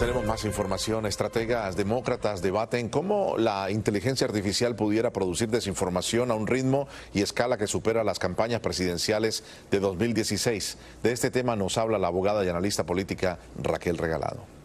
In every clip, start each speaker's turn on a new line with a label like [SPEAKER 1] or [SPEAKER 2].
[SPEAKER 1] Tenemos más información. Estrategas demócratas debaten cómo la inteligencia artificial pudiera producir desinformación a un ritmo y escala que supera las campañas presidenciales de 2016. De este tema nos habla la abogada y analista política Raquel Regalado.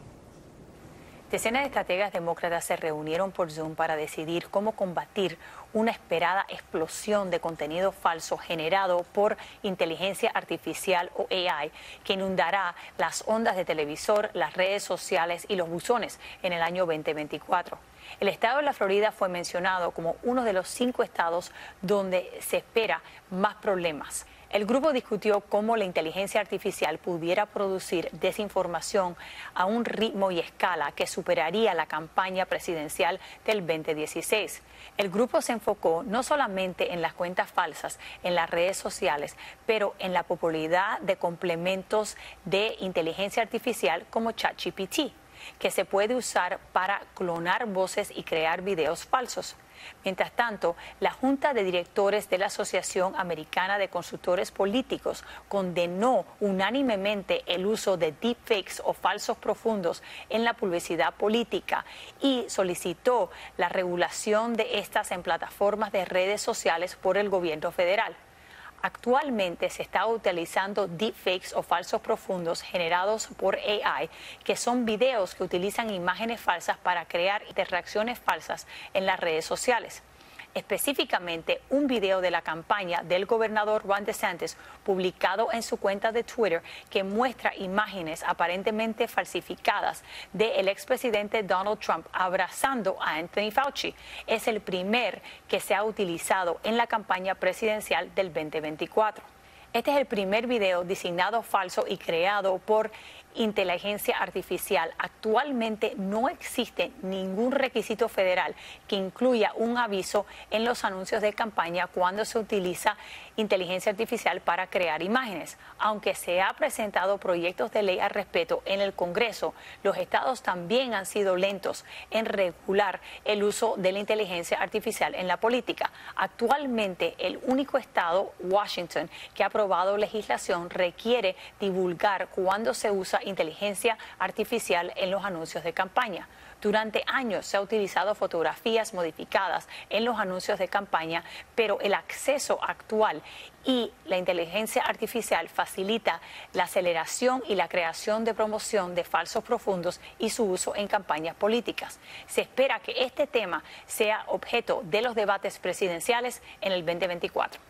[SPEAKER 2] Decenas de estrategas demócratas se reunieron por Zoom para decidir cómo combatir una esperada explosión de contenido falso generado por inteligencia artificial o AI que inundará las ondas de televisor, las redes sociales y los buzones en el año 2024. El estado de la Florida fue mencionado como uno de los cinco estados donde se espera más problemas. El grupo discutió cómo la inteligencia artificial pudiera producir desinformación a un ritmo y escala que superaría la campaña presidencial del 2016. El grupo se enfocó no solamente en las cuentas falsas en las redes sociales, pero en la popularidad de complementos de inteligencia artificial como ChatGPT que se puede usar para clonar voces y crear videos falsos. Mientras tanto, la Junta de Directores de la Asociación Americana de Consultores Políticos condenó unánimemente el uso de deepfakes o falsos profundos en la publicidad política y solicitó la regulación de estas en plataformas de redes sociales por el gobierno federal. Actualmente se está utilizando deepfakes o falsos profundos generados por AI, que son videos que utilizan imágenes falsas para crear interacciones falsas en las redes sociales específicamente un video de la campaña del gobernador Ron DeSantis publicado en su cuenta de Twitter que muestra imágenes aparentemente falsificadas del expresidente Donald Trump abrazando a Anthony Fauci. Es el primer que se ha utilizado en la campaña presidencial del 2024. Este es el primer video designado falso y creado por inteligencia artificial. Actualmente no existe ningún requisito federal que incluya un aviso en los anuncios de campaña cuando se utiliza inteligencia artificial para crear imágenes. Aunque se ha presentado proyectos de ley al respecto en el Congreso, los estados también han sido lentos en regular el uso de la inteligencia artificial en la política. Actualmente el único estado, Washington, que ha aprobado legislación requiere divulgar cuándo se usa inteligencia artificial en los anuncios de campaña. Durante años se ha utilizado fotografías modificadas en los anuncios de campaña, pero el acceso actual y la inteligencia artificial facilita la aceleración y la creación de promoción de falsos profundos y su uso en campañas políticas. Se espera que este tema sea objeto de los debates presidenciales en el 2024.